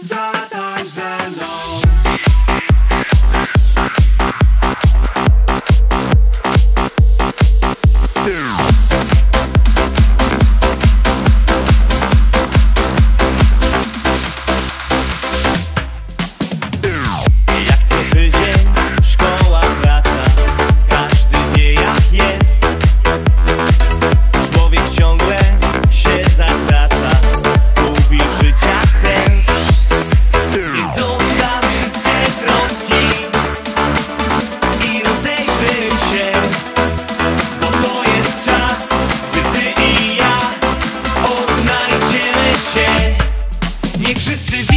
Ze Niech wszyscy